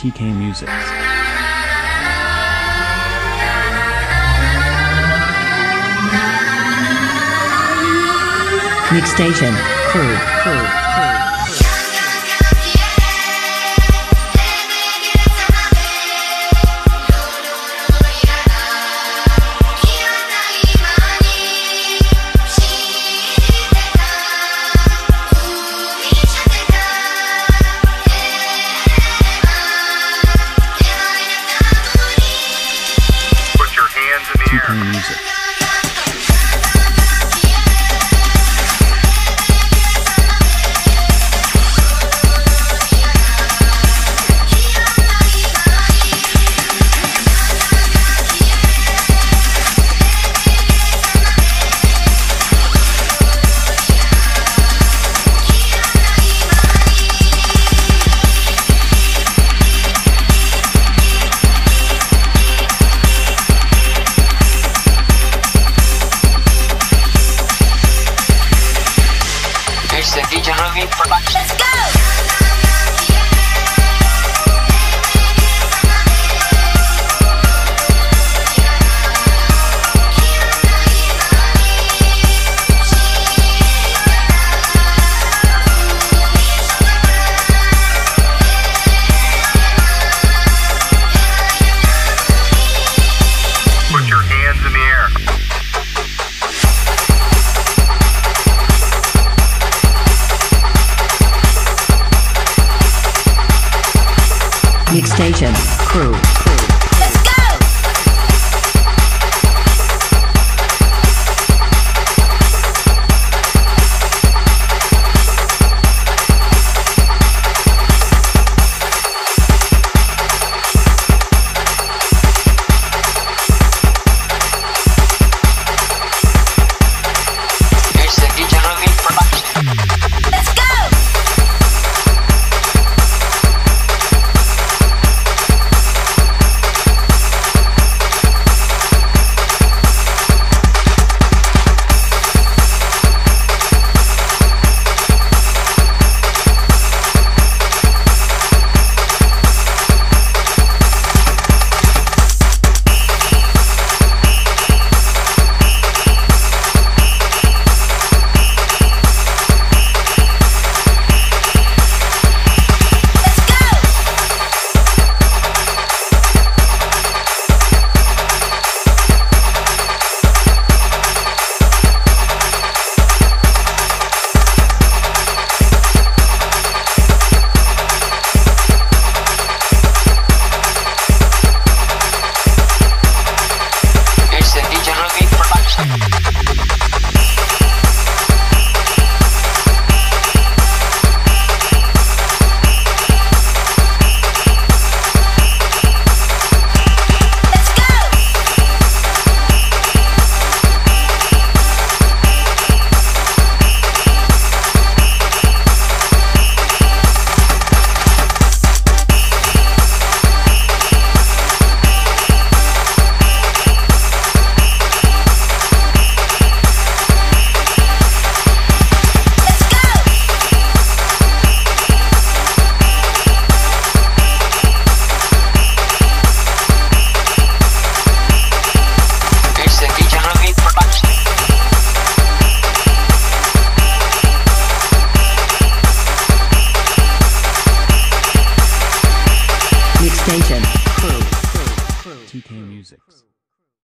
TK Music. Mixstation. Crew. Crew. music. Let's go! Station Crew. 2K Musics.